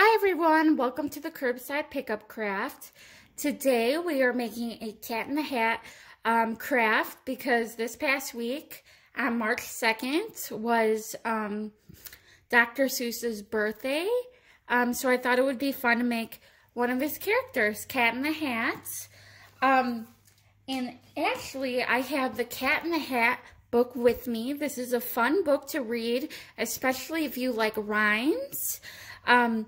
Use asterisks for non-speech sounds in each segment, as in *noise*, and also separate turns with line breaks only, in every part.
Hi everyone, welcome to the Curbside Pickup Craft. Today we are making a cat in the hat um, craft because this past week on March 2nd was um, Dr. Seuss's birthday. Um, so I thought it would be fun to make one of his characters, Cat in the Hat. Um, and actually I have the Cat in the Hat book with me. This is a fun book to read, especially if you like rhymes. Um,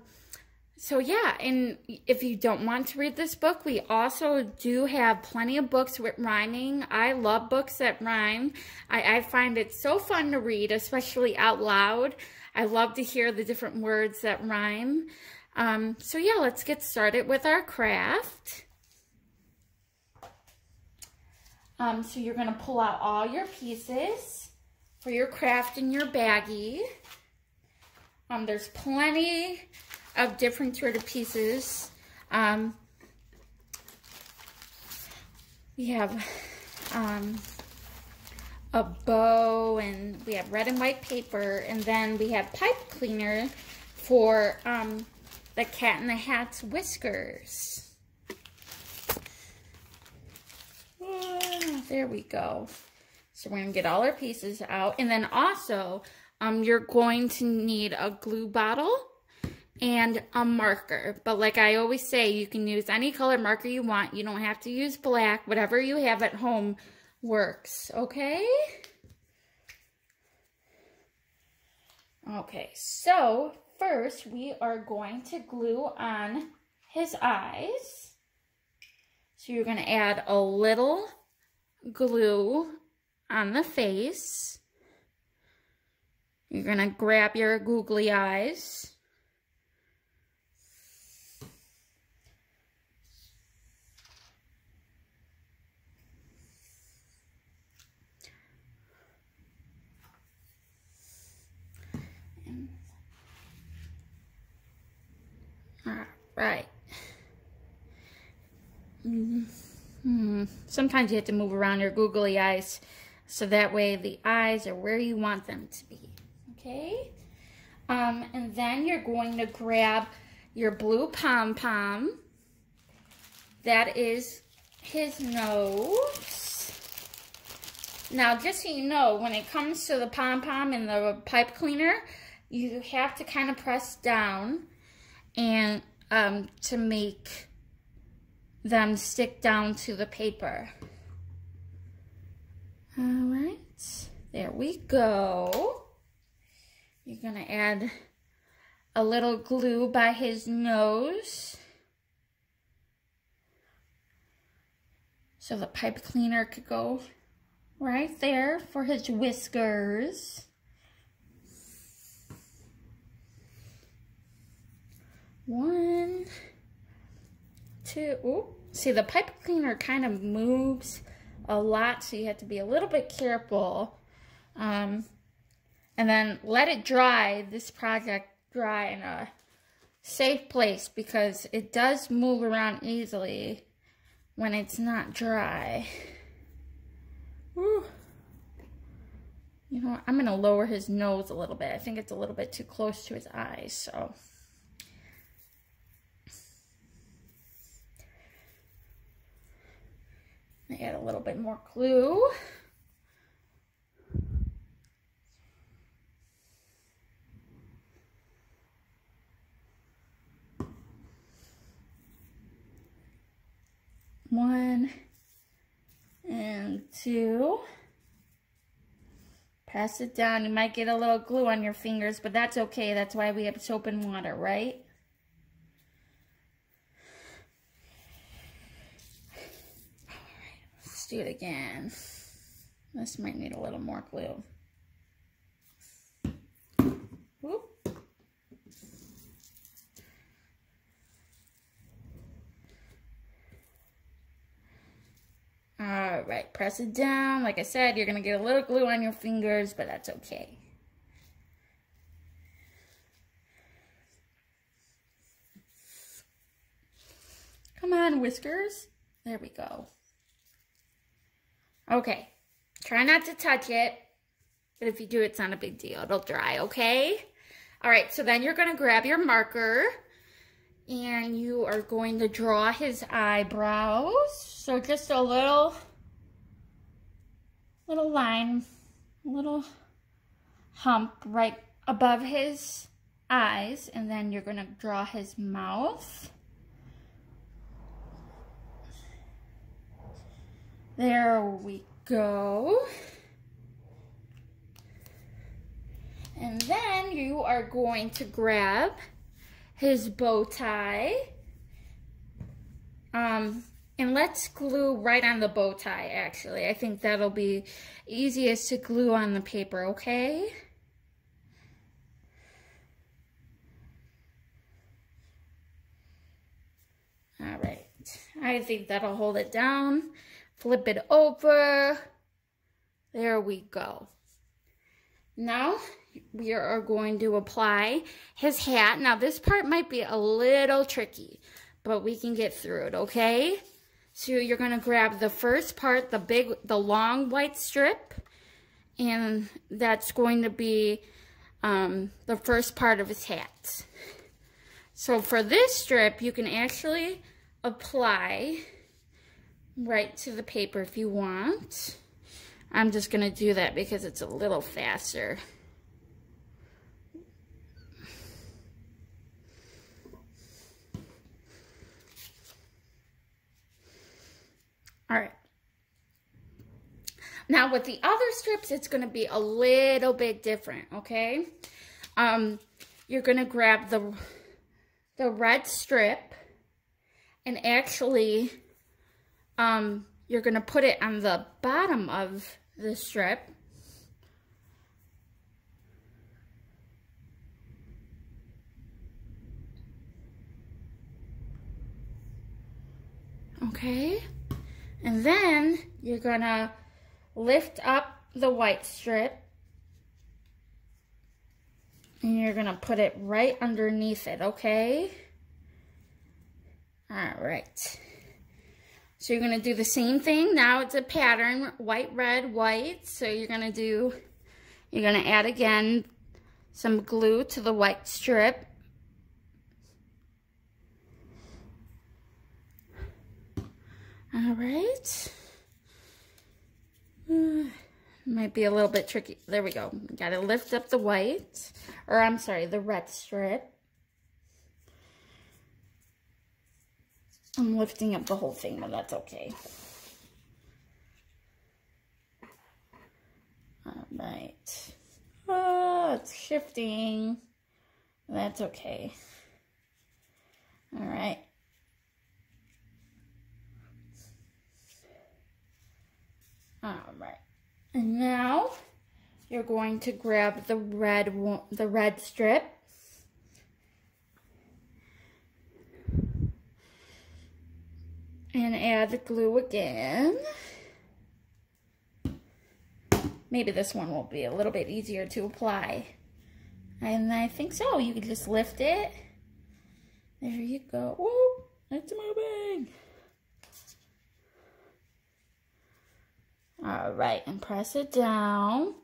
so yeah, and if you don't want to read this book, we also do have plenty of books with rhyming. I love books that rhyme. I, I find it so fun to read, especially out loud. I love to hear the different words that rhyme. Um, so yeah, let's get started with our craft. Um, so you're to pull out all your pieces for your craft in your baggie. Um, there's plenty of different sort of pieces. Um, we have um, a bow and we have red and white paper and then we have pipe cleaner for um, the cat in the hat's whiskers. Ah, there we go. So we're going to get all our pieces out. And then also, um, you're going to need a glue bottle and a marker. But like I always say, you can use any color marker you want. You don't have to use black. Whatever you have at home works, okay? Okay, so first we are going to glue on his eyes. So you're going to add a little glue on the face. You're going to grab your googly eyes Right. Mm -hmm. Sometimes you have to move around your googly eyes so that way the eyes are where you want them to be. Okay? Um, and then you're going to grab your blue pom-pom. That is his nose. Now, just so you know, when it comes to the pom-pom and the pipe cleaner, you have to kind of press down and um, to make them stick down to the paper. All right, there we go. You're gonna add a little glue by his nose. So the pipe cleaner could go right there for his whiskers. One, two, ooh. See, the pipe cleaner kind of moves a lot, so you have to be a little bit careful. Um, and then let it dry, this project dry in a safe place because it does move around easily when it's not dry. You know? I'm going to lower his nose a little bit. I think it's a little bit too close to his eyes, so... add a little bit more glue. One and two. Pass it down. You might get a little glue on your fingers, but that's okay. That's why we have soap and water, right? Do it again. This might need a little more glue. All right, press it down. Like I said, you're gonna get a little glue on your fingers, but that's okay. Come on, whiskers. There we go. Okay. Try not to touch it. But if you do, it's not a big deal. It'll dry, okay? All right, so then you're going to grab your marker and you are going to draw his eyebrows. So just a little, little line, little hump right above his eyes, and then you're gonna draw his mouth. There we go. And then you are going to grab his bow tie. Um, and let's glue right on the bow tie, actually. I think that'll be easiest to glue on the paper, okay? All right, I think that'll hold it down. Flip it over. There we go. Now, we are going to apply his hat. Now, this part might be a little tricky, but we can get through it, okay? So you're going to grab the first part, the big, the long white strip, and that's going to be um, the first part of his hat. So for this strip, you can actually apply right to the paper if you want. I'm just going to do that because it's a little faster. All right. Now with the other strips, it's going to be a little bit different, okay? Um, you're going to grab the, the red strip and actually um, you're going to put it on the bottom of the strip. Okay. And then you're gonna lift up the white strip and you're gonna put it right underneath it, okay? All right. So you're gonna do the same thing. Now it's a pattern, white, red, white. So you're gonna do, you're gonna add again some glue to the white strip. All right. *sighs* Might be a little bit tricky. There we go. Got to lift up the white, or I'm sorry, the red strip. I'm lifting up the whole thing, but that's okay. All right. Oh, it's shifting. That's okay. All right. All right. And now you're going to grab the red the red strip. And add the glue again. Maybe this one will be a little bit easier to apply. And I think so. You can just lift it. There you go. Whoa, it's moving. All right, and press it down.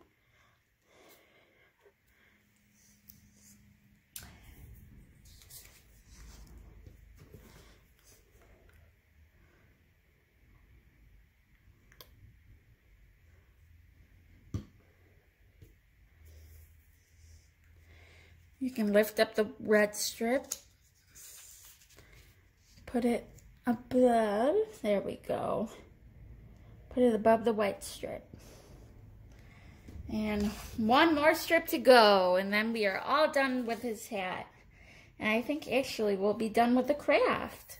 You can lift up the red strip, put it above, there we go. Put it above the white strip. And one more strip to go, and then we are all done with his hat. And I think actually we'll be done with the craft.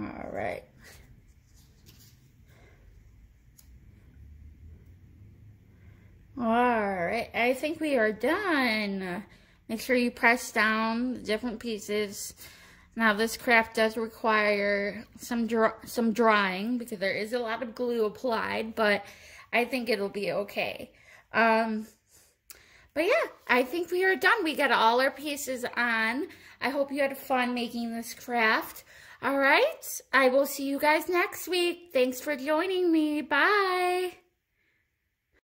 All right. All right, I think we are done. Make sure you press down the different pieces. Now this craft does require some some drying because there is a lot of glue applied, but I think it'll be okay. Um, but yeah, I think we are done. We got all our pieces on. I hope you had fun making this craft. All right. I will see you guys next week. Thanks for joining me. Bye.